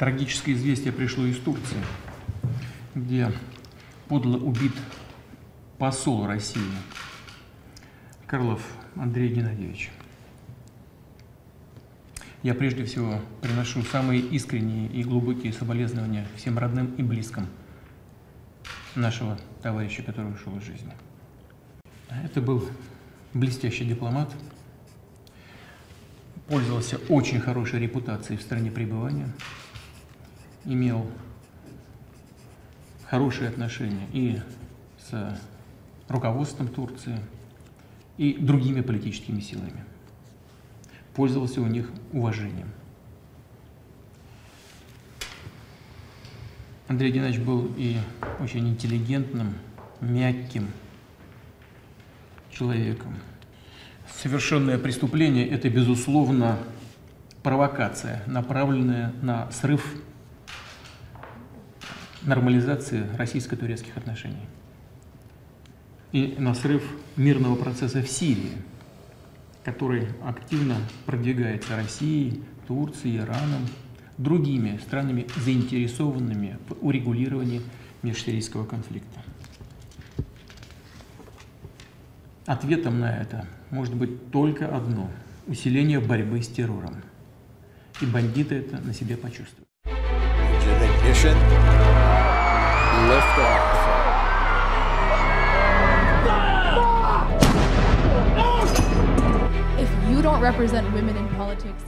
Трагическое известие пришло из Турции, где подло убит посол России Карлов Андрей Геннадьевич. Я прежде всего приношу самые искренние и глубокие соболезнования всем родным и близким нашего товарища, который ушел из жизни. Это был блестящий дипломат, пользовался очень хорошей репутацией в стране пребывания, имел хорошие отношения и с руководством Турции, и другими политическими силами. Пользовался у них уважением. Андрей Геннадьевич был и очень интеллигентным, мягким человеком. Совершенное преступление – это, безусловно, провокация, направленная на срыв нормализации российско-турецких отношений и на срыв мирного процесса в Сирии, который активно продвигается Россией, Турцией, Ираном, другими странами, заинтересованными в урегулировании межсирийского конфликта. Ответом на это может быть только одно – усиление борьбы с террором. И бандиты это на себе почувствуют. If you don't represent women in politics,